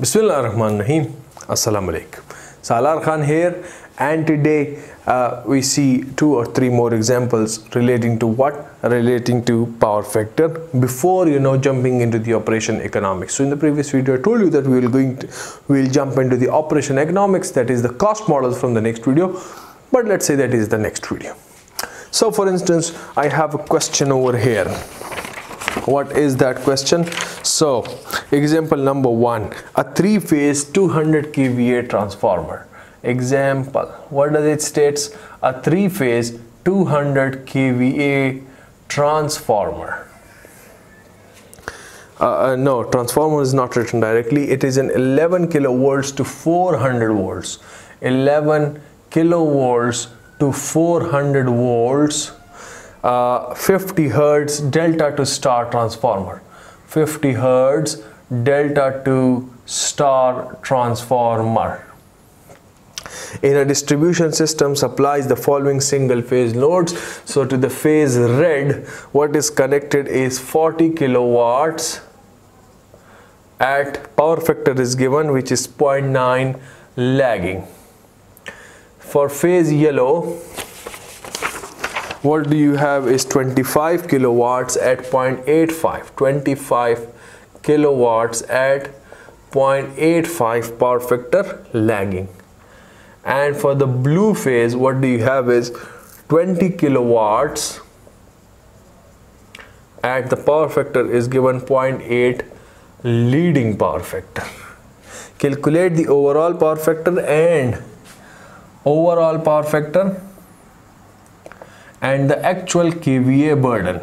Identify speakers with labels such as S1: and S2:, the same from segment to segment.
S1: Bismillah ar-Rahman ar-Rahim. Assalamu alaikum. Salaar Khan here and today uh, we see two or three more examples relating to what? Relating to power factor before you know jumping into the operation economics. So in the previous video I told you that we will going to we will jump into the operation economics that is the cost models from the next video but let's say that is the next video. So for instance I have a question over here what is that question? So example number one a three phase 200 kva transformer. Example what does it states? A three phase 200 kva transformer. Uh, uh, no transformer is not written directly. It is an 11 kilovolts to 400 volts. 11 kilovolts to 400 volts uh, 50 hertz delta to star transformer. 50 hertz delta to star transformer. In a distribution system supplies the following single phase loads so to the phase red what is connected is 40 kilowatts at power factor is given which is 0.9 lagging. For phase yellow what do you have is 25 kilowatts at 0.85 25 kilowatts at 0.85 power factor lagging. And for the blue phase what do you have is 20 kilowatts at the power factor is given 0.8 leading power factor. Calculate the overall power factor and overall power factor and the actual kVA burden.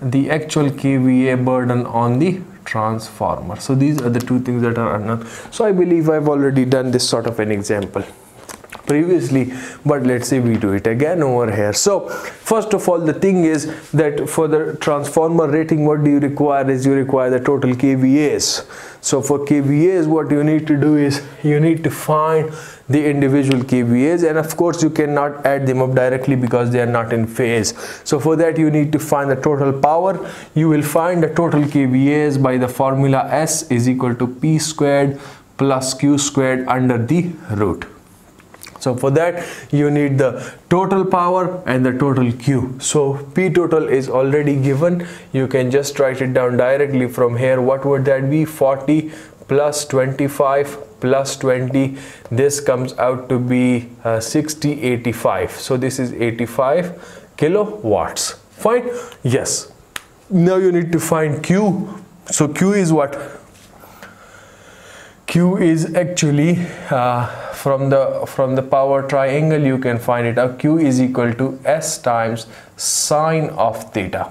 S1: The actual kVA burden on the transformer. So these are the two things that are unknown. So I believe I've already done this sort of an example previously but let's say we do it again over here. So first of all the thing is that for the transformer rating what do you require is you require the total kVAs so for kVAs what you need to do is you need to find the individual kVAs and of course you cannot add them up directly because they are not in phase. So for that you need to find the total power. You will find the total kVAs by the formula S is equal to P squared plus Q squared under the root so for that you need the total power and the total q. So p total is already given. You can just write it down directly from here. What would that be? 40 plus 25 plus 20 this comes out to be uh, 60 85 so this is 85 kilowatts. Fine? Yes. Now you need to find q. So q is what q is actually uh, from the from the power triangle you can find it. Out q is equal to s times sine of theta.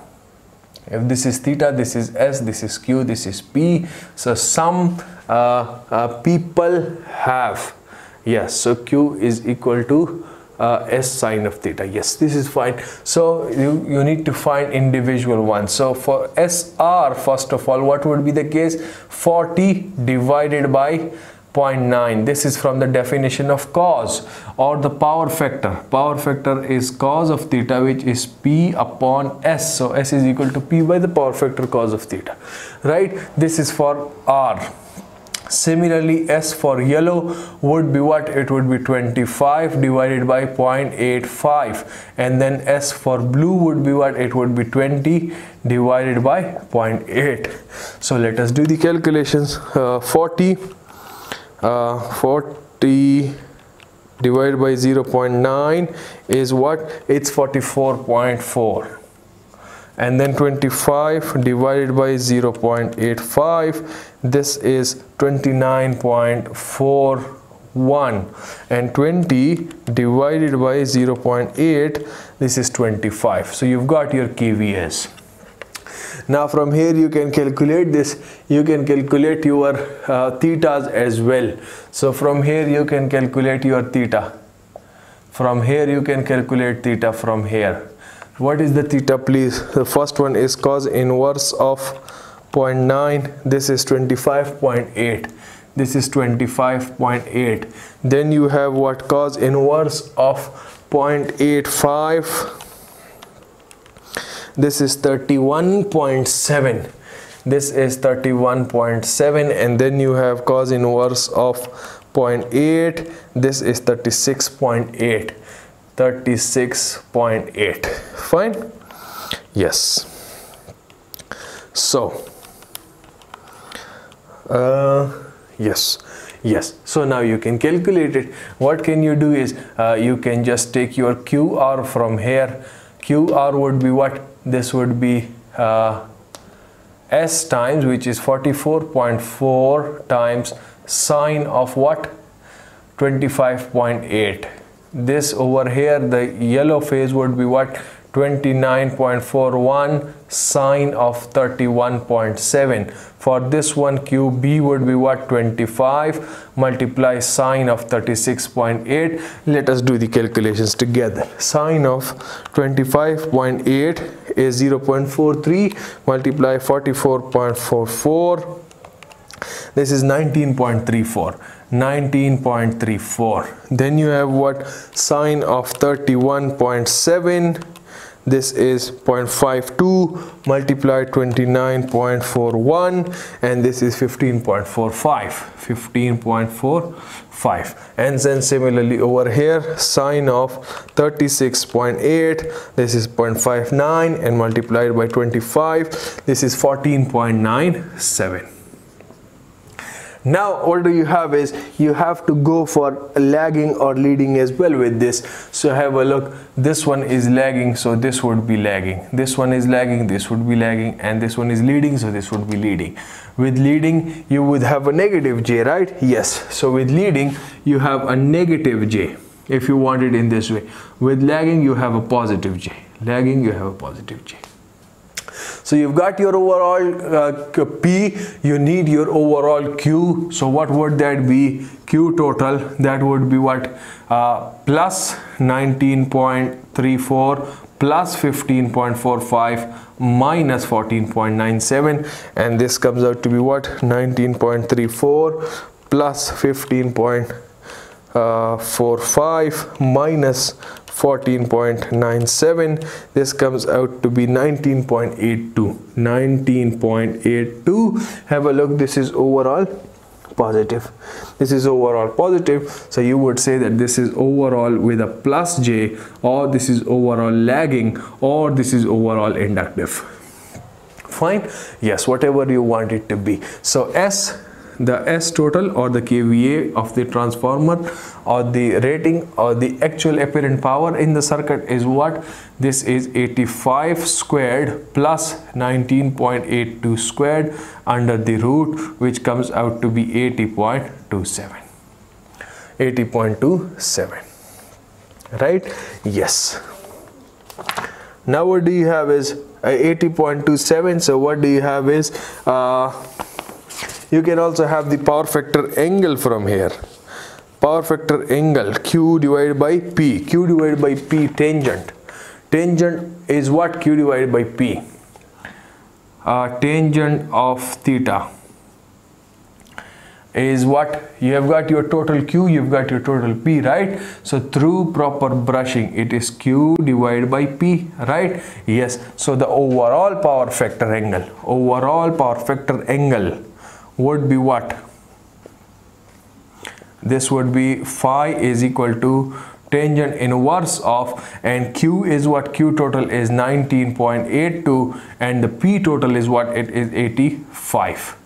S1: If this is theta this is s this is q this is p. So some uh, uh, people have yes so q is equal to uh, s sine of theta. Yes this is fine. So you, you need to find individual ones so for sr first of all what would be the case? 40 divided by 0.9 this is from the definition of cos or the power factor. Power factor is cos of theta which is p upon s. So s is equal to p by the power factor cos of theta. Right? This is for r similarly s for yellow would be what? It would be 25 divided by 0.85 and then s for blue would be what? It would be 20 divided by 0.8 so let us do the calculations. Uh, 40 uh, 40 divided by 0.9 is what? It's 44.4 and then 25 divided by 0.85 this is 29.41 and 20 divided by 0.8 this is 25 so you've got your KVS now from here you can calculate this. You can calculate your uh, thetas as well. So from here you can calculate your theta. From here you can calculate theta from here what is the theta please? The first one is cos inverse of 0.9 this is 25.8 this is 25.8 then you have what? Cos inverse of 0.85 this is 31.7 this is 31.7 and then you have cos inverse of 0.8 this is 36.8 36.8 fine? Yes. So uh, yes yes. So now you can calculate it. What can you do is uh, you can just take your qr from here. Qr would be what? This would be uh, s times which is 44.4 times sine of what? 25.8 this over here the yellow phase would be what? 29.41 sine of 31.7 for this one qb would be what? 25 multiply sine of 36.8 let us do the calculations together. Sine of 25.8 is 0.43 multiply 44.44 this is 19.34 19.34 then you have what? Sine of 31.7 this is 0.52 multiplied 29.41 and this is 15.45 15.45 and then similarly over here sine of 36.8 this is 0.59 and multiplied by 25 this is 14.97 now what do you have is you have to go for lagging or leading as well with this. So have a look. This one is lagging so this would be lagging. This one is lagging this would be lagging and this one is leading so this would be leading. With leading you would have a negative j right? Yes. So with leading you have a negative j if you want it in this way. With lagging you have a positive j. Lagging you have a positive j so you've got your overall uh, P, you need your overall Q. So what would that be? Q total, that would be what? Uh, plus 19.34 plus 15.45 minus 14.97 and this comes out to be what 19.34 plus Uh, 15.45 minus 14.97 this comes out to be 19.82 19.82 have a look. This is overall positive. This is overall positive. So you would say that this is overall with a plus j or this is overall lagging or this is overall inductive. Fine? Yes whatever you want it to be. So s the S total or the kVA of the transformer or the rating or the actual apparent power in the circuit is what? This is 85 squared plus 19.82 squared under the root which comes out to be 80.27 80.27 right? Yes. Now what do you have is uh, 80.27 so what do you have is uh, you can also have the power factor angle from here. Power factor angle q divided by p. Q divided by p tangent. Tangent is what? Q divided by p. Uh, tangent of theta is what? You have got your total q you've got your total p right? So through proper brushing it is q divided by p right? Yes. So the overall power factor angle overall power factor angle would be what? This would be phi is equal to tangent inverse of and q is what? Q total is 19.82 and the p total is what? It is 85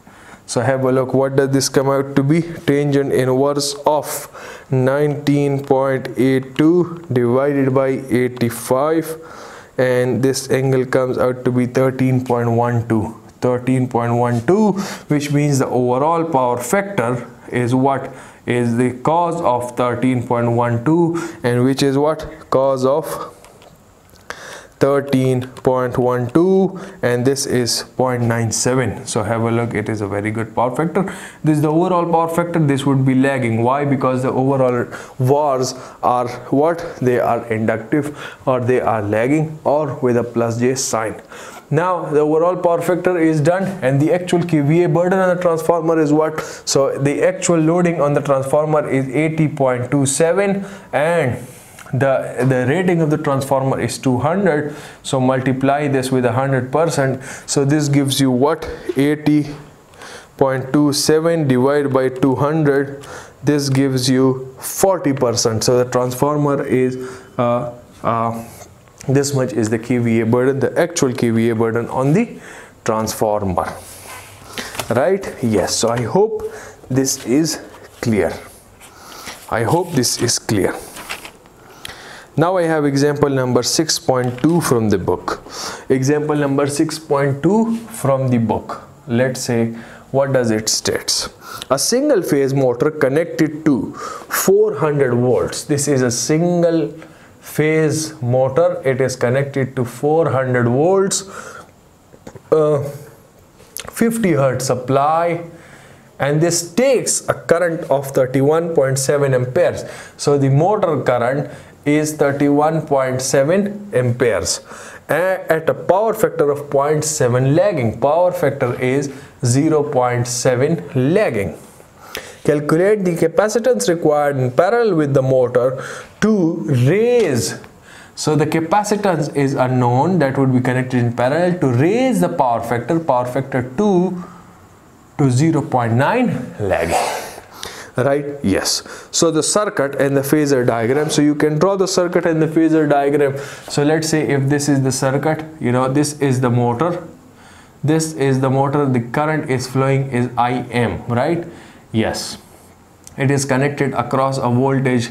S1: so have a look. What does this come out to be? Tangent inverse of 19.82 divided by 85 and this angle comes out to be 13.12 13.12 which means the overall power factor is what? Is the cos of 13.12 and which is what? Cos of 13.12 and this is 0.97 so have a look. It is a very good power factor. This is the overall power factor. This would be lagging. Why? Because the overall VARs are what? They are inductive or they are lagging or with a plus j sign now the overall power factor is done and the actual kVA burden on the transformer is what? So the actual loading on the transformer is 80.27 and the the rating of the transformer is 200 so multiply this with 100 percent. So this gives you what? 80.27 divided by 200 this gives you 40 percent. So the transformer is uh, uh, this much is the kVA burden the actual kVA burden on the transformer right yes so i hope this is clear i hope this is clear now I have example number 6.2 from the book. Example number 6.2 from the book. Let's say what does it states? A single phase motor connected to 400 volts. This is a single phase motor. It is connected to 400 volts. Uh, 50 hertz supply and this takes a current of 31.7 amperes so the motor current is 31.7 amperes at a power factor of 0.7 lagging power factor is 0.7 lagging calculate the capacitance required in parallel with the motor to raise. So the capacitance is unknown that would be connected in parallel to raise the power factor power factor 2 to 0.9 lag. right? Yes. So the circuit and the phasor diagram. So you can draw the circuit and the phasor diagram. So let's say if this is the circuit you know this is the motor. This is the motor. The current is flowing is im right yes. It is connected across a voltage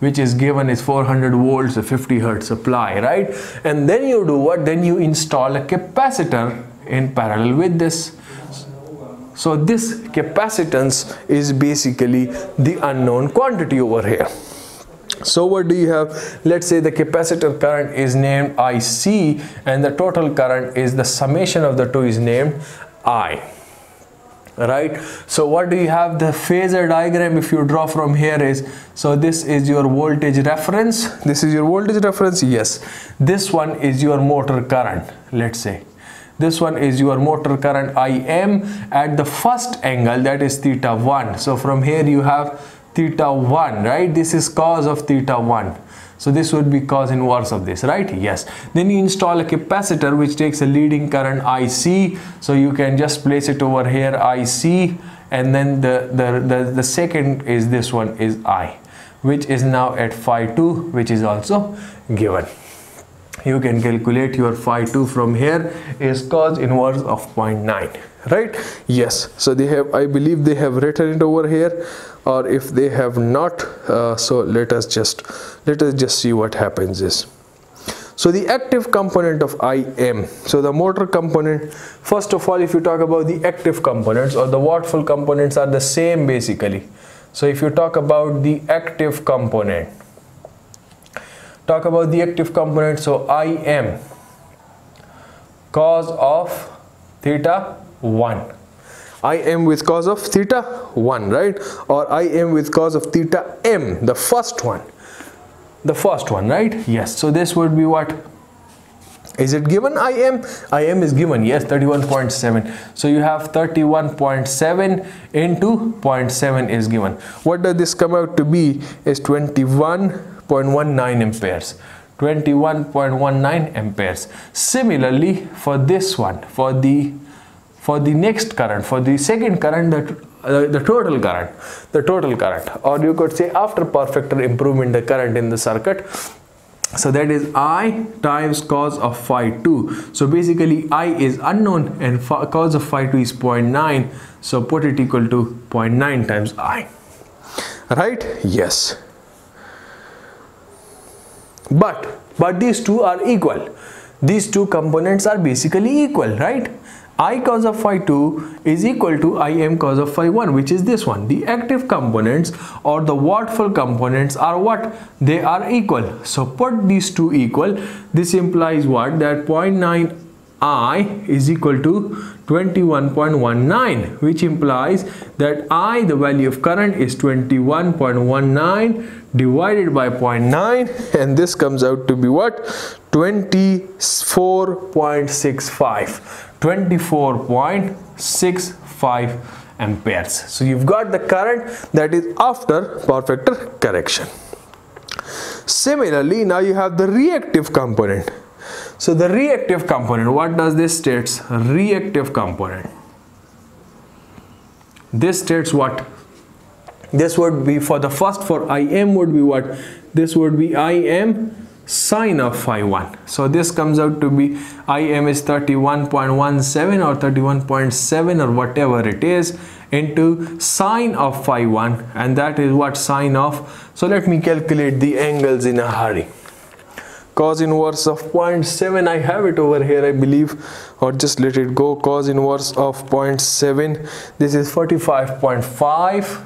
S1: which is given is 400 volts a 50 hertz supply right? And then you do what? Then you install a capacitor in parallel with this. So this capacitance is basically the unknown quantity over here. So what do you have? Let's say the capacitor current is named IC and the total current is the summation of the two is named I right? So what do you have? The phasor diagram if you draw from here is so this is your voltage reference. This is your voltage reference? Yes. This one is your motor current let's say. This one is your motor current im at the first angle that is theta 1 so from here you have theta 1 right? This is cos of theta 1 so this would be cos inverse of this right? Yes. Then you install a capacitor which takes a leading current ic so you can just place it over here ic and then the the the, the second is this one is i which is now at phi 2 which is also given. You can calculate your phi 2 from here is cos inverse of 0.9 right? Yes. So they have i believe they have written it over here or if they have not uh, so let us just let us just see what happens is. So the active component of im so the motor component first of all if you talk about the active components or the wattful components are the same basically. So if you talk about the active component talk about the active component. So im cos of theta 1 I am with cos of theta 1 right? Or I am with cos of theta m the first one. The first one right? Yes. So this would be what? Is it given? Im im is given. Yes 31.7 so you have 31.7 into 0.7 is given. What does this come out to be is 21.19 amperes. 21.19 amperes. Similarly for this one for the for the next current for the second current that uh, the total current the total current. Or you could say after power factor improvement the current in the circuit. So that is i times cos of phi 2 so basically i is unknown and cos of phi 2 is 0.9 so put it equal to 0.9 times i. Right? Yes. But but these two are equal. These two components are basically equal right i cos of phi 2 is equal to im cos of phi 1 which is this one. The active components or the wattful components are what? They are equal. So put these two equal. This implies what? That 0.9 i is equal to 21.19 which implies that I the value of current is 21.19 divided by 0.9 and this comes out to be what? 24.65 24.65 amperes. So you've got the current that is after power factor correction. Similarly now you have the reactive component. So the reactive component what does this states? Reactive component. This states what? This would be for the first for im would be what? This would be im sine of phi 1 so this comes out to be im is 31.17 or 31.7 or whatever it is into sine of phi 1 and that is what sine of so let me calculate the angles in a hurry. Cos inverse of 0.7 I have it over here I believe or just let it go. Cos inverse of 0.7 this is 45.5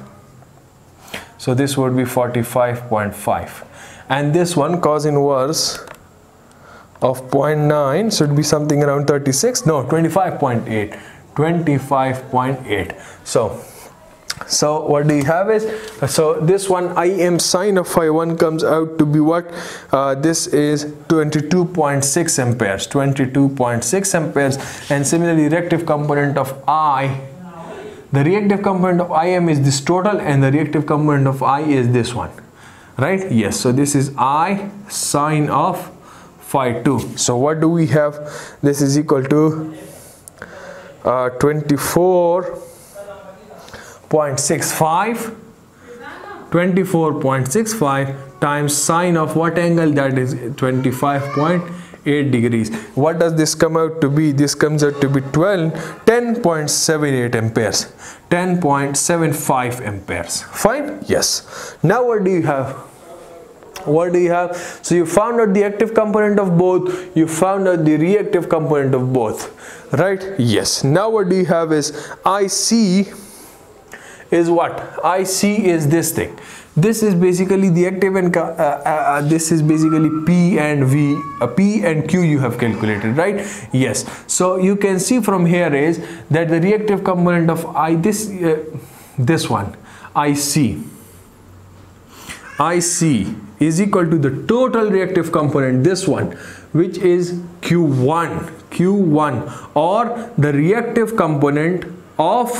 S1: so this would be 45.5 and this one cos inverse of 0.9 should be something around 36 no 25.8 25.8 so so what do you have is so this one im sine of phi 1 comes out to be what? Uh, this is 22.6 amperes. 22.6 amperes. And similarly reactive component of i the reactive component of im is this total and the reactive component of i is this one right? Yes. So this is i sine of phi 2 so what do we have? This is equal to uh, 24.65 24.65 times sine of what angle? That is 25.8 degrees. What does this come out to be? This comes out to be 12 10.78 amperes 10.75 amperes. Fine? Yes. Now what do you have? What do you have? So you found out the active component of both. You found out the reactive component of both. Right? Yes. Now what do you have is ic is what? Ic is this thing this is basically the active and uh, uh, uh, this is basically p and v uh, p and q you have calculated right? Yes. So you can see from here is that the reactive component of i this uh, this one ic ic is equal to the total reactive component this one which is q1 q1 or the reactive component of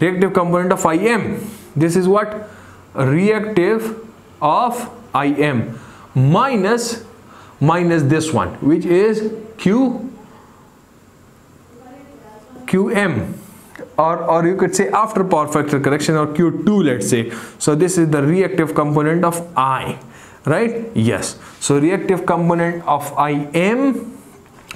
S1: reactive component of im this is what reactive of Im minus minus this one which is Q QM or, or you could say after power factor correction or Q2 let's say. So this is the reactive component of I right? Yes. So reactive component of IM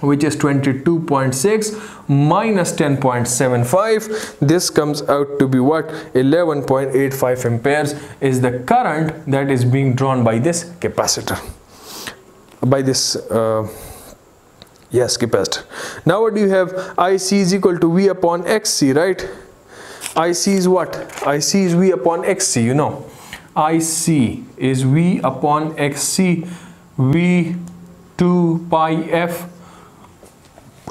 S1: which is 22.6 minus 10.75 this comes out to be what? 11.85 amperes is the current that is being drawn by this capacitor. By this uh, yes capacitor. Now what do you have? Ic is equal to v upon xc right? Ic is what? Ic is v upon xc you know. Ic is v upon xc v 2 pi f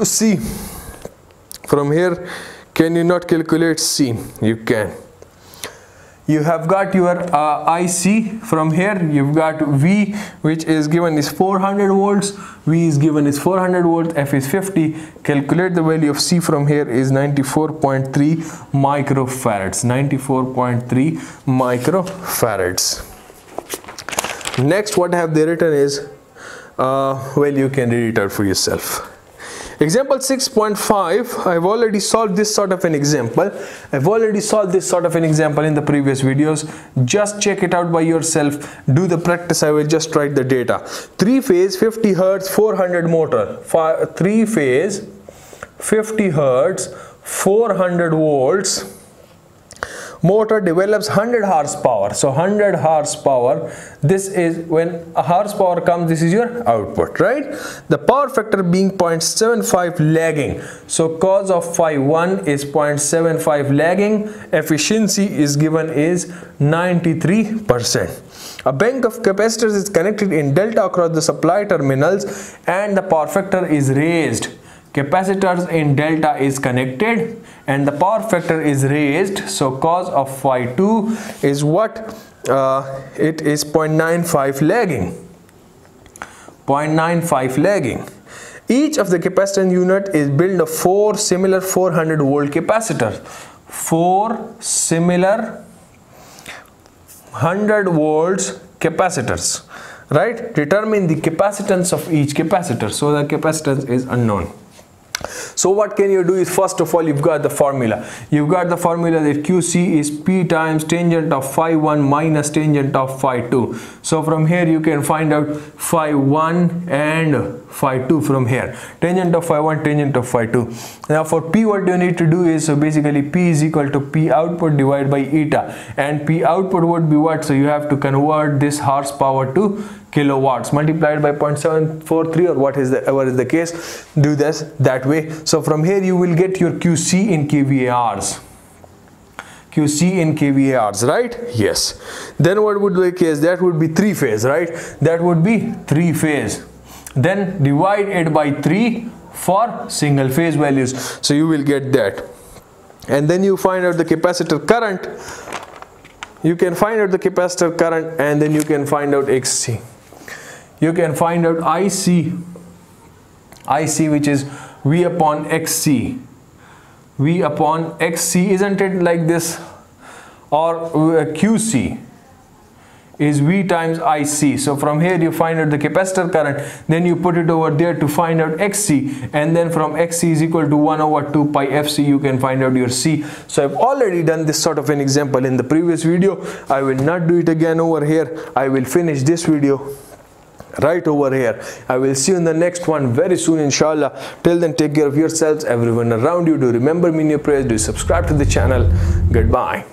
S1: C from here can you not calculate C? You can. You have got your uh, IC from here. You've got V which is given is 400 volts. V is given is 400 volts. F is 50 calculate the value of C from here is 94.3 microfarads. 94.3 microfarads. Next what have they written is uh, well you can read it out for yourself Example 6.5, I've already solved this sort of an example. I've already solved this sort of an example in the previous videos. Just check it out by yourself. Do the practice, I will just write the data. 3 phase 50 Hertz 400 motor. 3 phase 50 Hertz 400 volts motor develops 100 horsepower. So 100 horsepower this is when a horsepower comes this is your output right? The power factor being 0.75 lagging. So cos of phi 1 is 0.75 lagging. Efficiency is given is 93 percent. A bank of capacitors is connected in delta across the supply terminals and the power factor is raised capacitors in delta is connected and the power factor is raised. So cos of phi 2 is what? Uh, it is 0.95 lagging. 0.95 lagging. Each of the capacitance unit is built of four similar 400 volt capacitors. Four similar 100 volts capacitors. Right? Determine the capacitance of each capacitor. So the capacitance is unknown so what can you do is first of all you've got the formula. You've got the formula that qc is p times tangent of phi 1 minus tangent of phi 2 so from here you can find out phi 1 and phi 2 from here tangent of phi 1 tangent of phi 2 now for p what you need to do is so basically p is equal to p output divided by eta and p output would be what so you have to convert this horsepower to kilowatts multiplied by 0.743 or what is the ever is the case do this that way so from here you will get your qc in kVARs QC in kVARs, right? Yes. Then what would be the case? That would be three phase, right? That would be three phase. Then divide it by three for single phase values. So you will get that. And then you find out the capacitor current. You can find out the capacitor current and then you can find out XC you can find out IC IC which is V upon XC V upon XC isn't it like this or uh, QC is V times IC. So from here you find out the capacitor current, then you put it over there to find out XC and then from XC is equal to 1 over 2 pi FC you can find out your C. So I've already done this sort of an example in the previous video. I will not do it again over here. I will finish this video right over here i will see you in the next one very soon inshallah till then take care of yourselves everyone around you do remember me in your prayers do subscribe to the channel goodbye